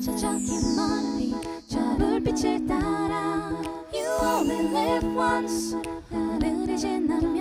저 저기 멀리 저 불빛을 따라 You only live once. 하늘이 지나면